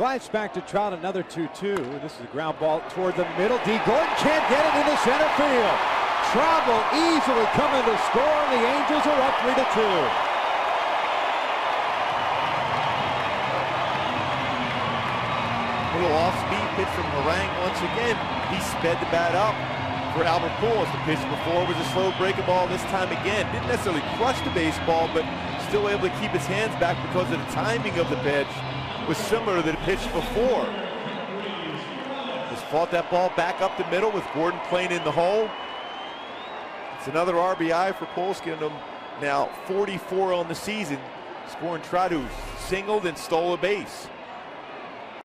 Glides back to Trout, another 2-2. This is a ground ball toward the middle. Dee Gordon can't get it into center field. Trout will easily come in to score, and the Angels are up 3-2. Little off-speed pitch from Harang once again. He sped the bat up for Albert Pujols. The pitch before was a slow breaking ball this time again. Didn't necessarily crush the baseball, but still able to keep his hands back because of the timing of the pitch was similar to the pitch before. Just fought that ball back up the middle with Gordon playing in the hole. It's another RBI for Pujols and now 44 on the season, scoring who singled and stole a base.